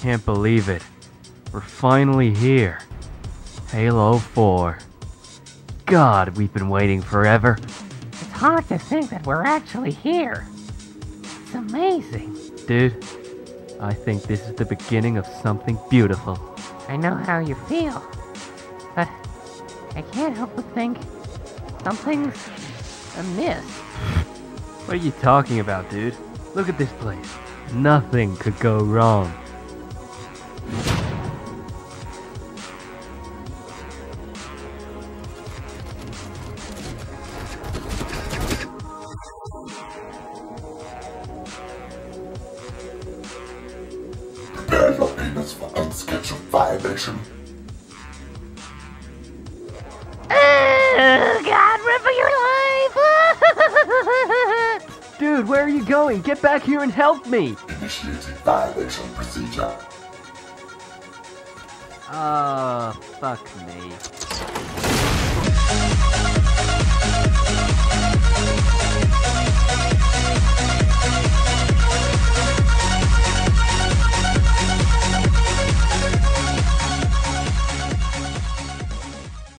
can't believe it. We're finally here. Halo 4. God, we've been waiting forever. It's hard to think that we're actually here. It's amazing. Dude, I think this is the beginning of something beautiful. I know how you feel, but I can't help but think something's amiss. What are you talking about, dude? Look at this place. Nothing could go wrong. Penis for unscheduled violation. God, run for your life! Dude, where are you going? Get back here and help me! Initiating violation procedure. Ah, fuck me.